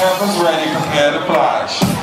members ready, prepare to oblige.